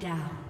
down.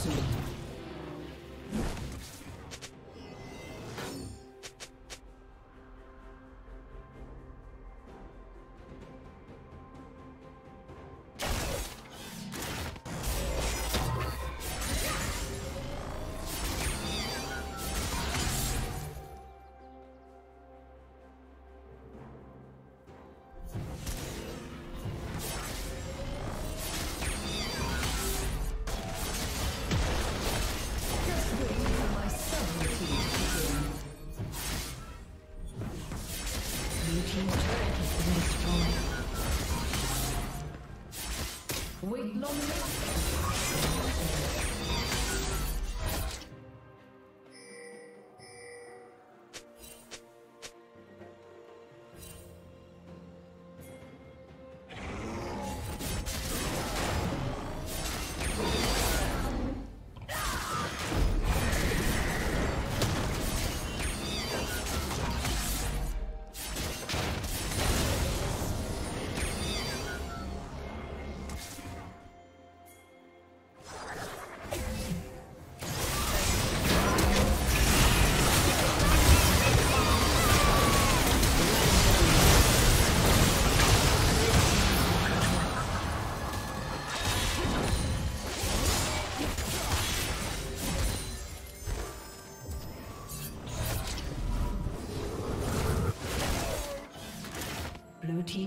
soon. Wait long enough.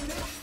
Thank you.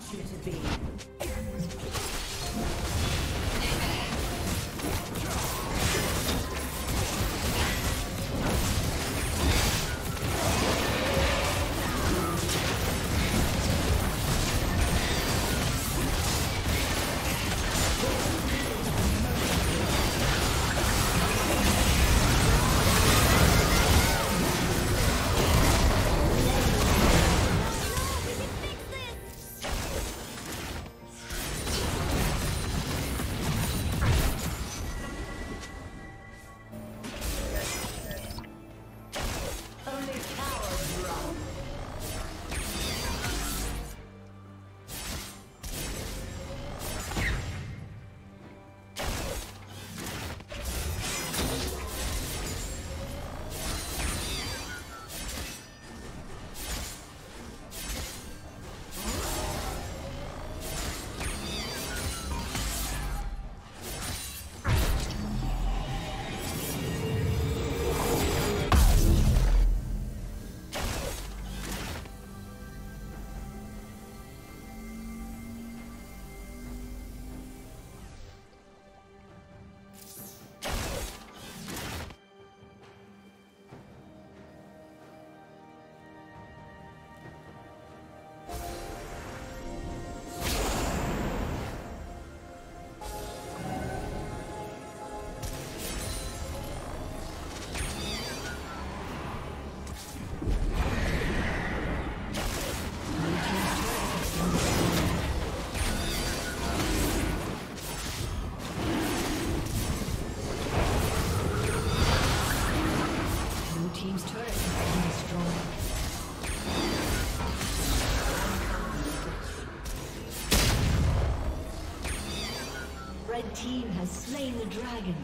Want you to be. Slain the dragon.